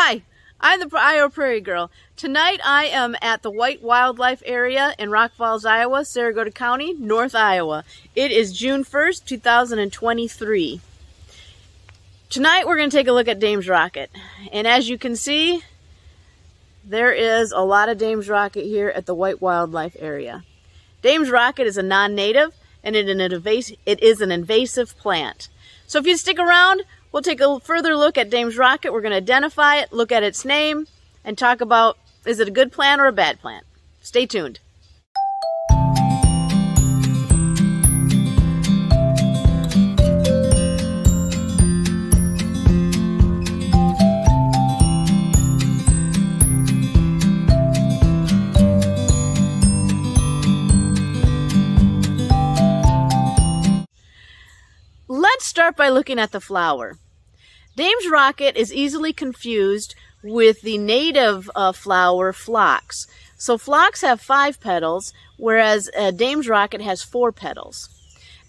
Hi, I'm the Iowa Prairie Girl. Tonight I am at the White Wildlife Area in Rock Falls, Iowa, Cerro Gordo County, North Iowa. It is June 1st, 2023. Tonight we're going to take a look at Dame's Rocket. And as you can see, there is a lot of Dame's Rocket here at the White Wildlife Area. Dame's Rocket is a non-native and it is an invasive plant. So if you stick around, We'll take a further look at Dame's Rocket. We're going to identify it, look at its name, and talk about is it a good plant or a bad plant. Stay tuned. Let's start by looking at the flower. Dame's rocket is easily confused with the native uh, flower phlox. So phlox have five petals, whereas uh, Dame's rocket has four petals.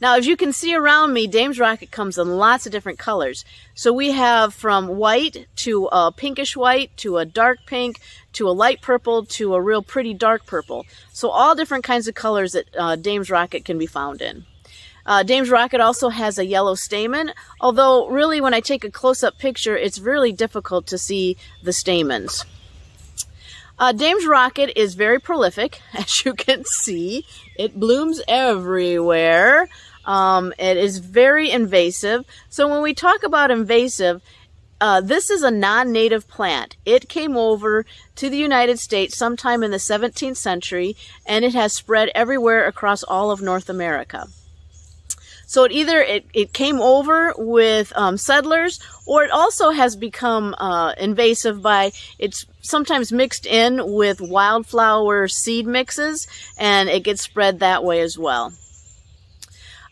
Now, as you can see around me, Dame's rocket comes in lots of different colors. So we have from white to a pinkish white to a dark pink to a light purple to a real pretty dark purple. So all different kinds of colors that uh, Dame's rocket can be found in. Uh, Dame's Rocket also has a yellow stamen, although really when I take a close-up picture, it's really difficult to see the stamens. Uh, Dame's Rocket is very prolific, as you can see. It blooms everywhere. Um, it is very invasive. So when we talk about invasive, uh, this is a non-native plant. It came over to the United States sometime in the 17th century, and it has spread everywhere across all of North America. So it either it, it came over with um, settlers or it also has become uh, invasive by it's sometimes mixed in with wildflower seed mixes and it gets spread that way as well.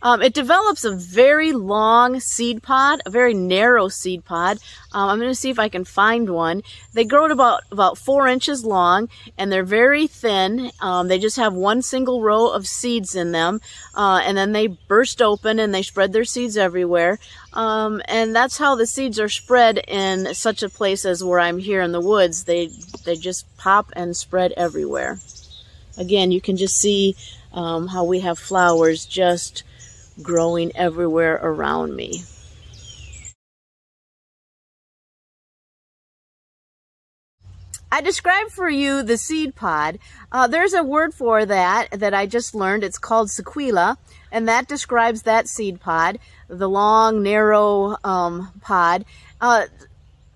Um, it develops a very long seed pod, a very narrow seed pod. Um, I'm going to see if I can find one. They grow at about, about four inches long and they're very thin. Um, they just have one single row of seeds in them uh, and then they burst open and they spread their seeds everywhere. Um, and that's how the seeds are spread in such a place as where I'm here in the woods. They, they just pop and spread everywhere. Again, you can just see um, how we have flowers just growing everywhere around me. I described for you the seed pod. Uh, there's a word for that that I just learned. It's called silique, and that describes that seed pod, the long, narrow um, pod. Uh,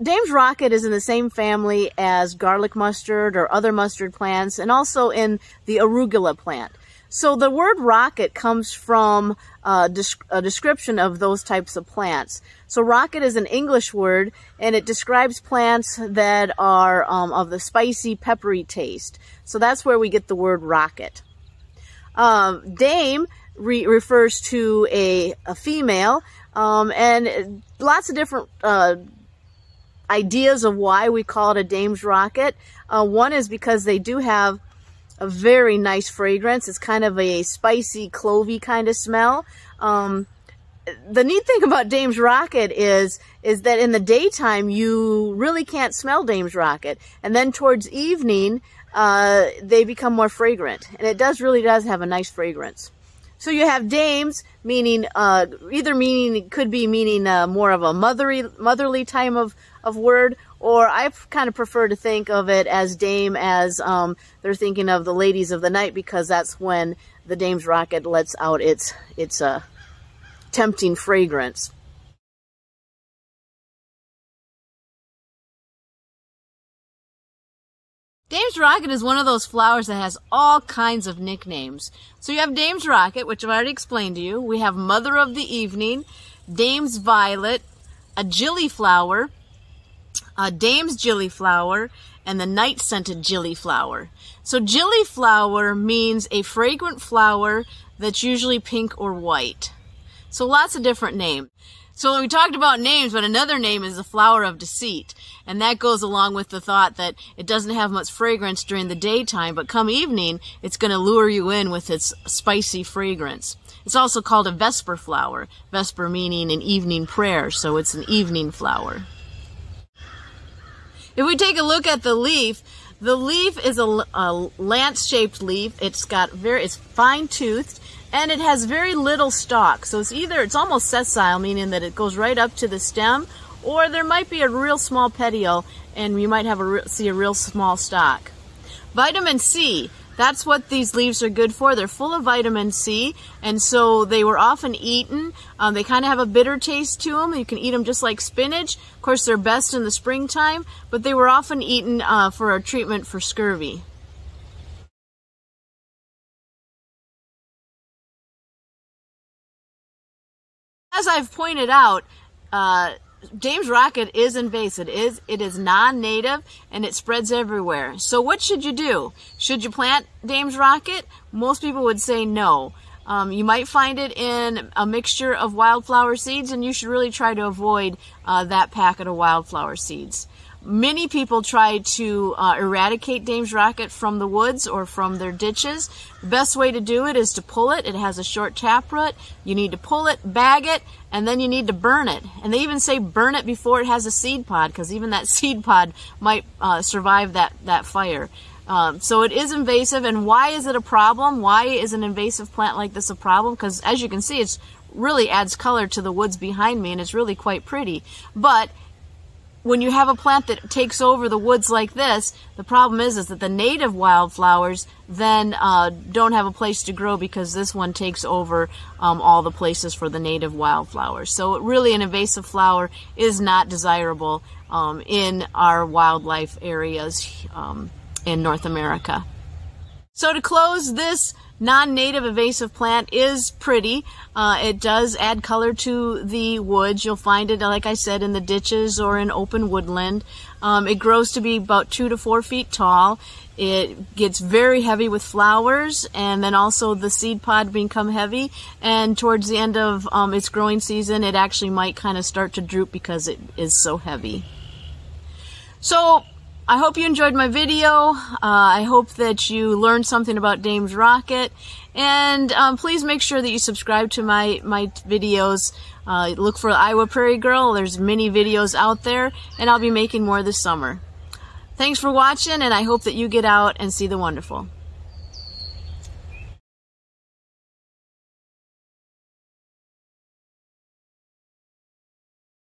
Dame's Rocket is in the same family as garlic mustard or other mustard plants, and also in the arugula plant. So the word rocket comes from uh, a description of those types of plants. So rocket is an English word and it describes plants that are um, of the spicy, peppery taste. So that's where we get the word rocket. Um, dame re refers to a, a female um, and lots of different uh, ideas of why we call it a dame's rocket. Uh, one is because they do have a very nice fragrance. It's kind of a spicy, clovey kind of smell. Um, the neat thing about Dame's Rocket is is that in the daytime you really can't smell Dame's Rocket, and then towards evening uh, they become more fragrant, and it does really does have a nice fragrance. So you have dames, meaning uh, either meaning could be meaning uh, more of a motherly motherly time of of word, or I kind of prefer to think of it as dame as um, they're thinking of the ladies of the night because that's when the dame's rocket lets out its its uh, tempting fragrance. Dame's Rocket is one of those flowers that has all kinds of nicknames. So you have Dame's Rocket, which I've already explained to you. We have Mother of the Evening, Dame's Violet, a Gillyflower, uh, Dame's Gillyflower, and the night-scented Gillyflower. So Gillyflower means a fragrant flower that's usually pink or white. So lots of different names. So we talked about names, but another name is the flower of deceit. And that goes along with the thought that it doesn't have much fragrance during the daytime, but come evening, it's going to lure you in with its spicy fragrance. It's also called a vesper flower. Vesper meaning an evening prayer, so it's an evening flower. If we take a look at the leaf, the leaf is a, a lance-shaped leaf. It's got very, it's fine-toothed, and it has very little stalk. So it's either, it's almost sessile, meaning that it goes right up to the stem, or there might be a real small petiole, and you might have a see a real small stalk. Vitamin C, that's what these leaves are good for. They're full of vitamin C, and so they were often eaten. Um, they kind of have a bitter taste to them. You can eat them just like spinach. Of course, they're best in the springtime, but they were often eaten uh, for a treatment for scurvy. As I've pointed out, uh, Dame's rocket is invasive. It is, it is non-native and it spreads everywhere. So what should you do? Should you plant Dame's rocket? Most people would say no. Um, you might find it in a mixture of wildflower seeds and you should really try to avoid uh, that packet of wildflower seeds. Many people try to uh, eradicate Dame's rocket from the woods or from their ditches. The best way to do it is to pull it. It has a short taproot. You need to pull it, bag it, and then you need to burn it. And they even say burn it before it has a seed pod because even that seed pod might uh, survive that, that fire. Um, so it is invasive. And why is it a problem? Why is an invasive plant like this a problem? Because as you can see, it's really adds color to the woods behind me and it's really quite pretty. But when you have a plant that takes over the woods like this, the problem is is that the native wildflowers then uh, don't have a place to grow because this one takes over um, all the places for the native wildflowers. So really an invasive flower is not desirable um, in our wildlife areas um, in North America. So to close this non-native invasive plant is pretty. Uh, it does add color to the woods. You'll find it, like I said, in the ditches or in open woodland. Um, it grows to be about two to four feet tall. It gets very heavy with flowers, and then also the seed pod become heavy. And towards the end of um, its growing season, it actually might kind of start to droop because it is so heavy. So I hope you enjoyed my video. Uh, I hope that you learned something about Dame's Rocket. And um, please make sure that you subscribe to my, my videos. Uh, look for Iowa Prairie Girl. There's many videos out there, and I'll be making more this summer. Thanks for watching, and I hope that you get out and see the wonderful.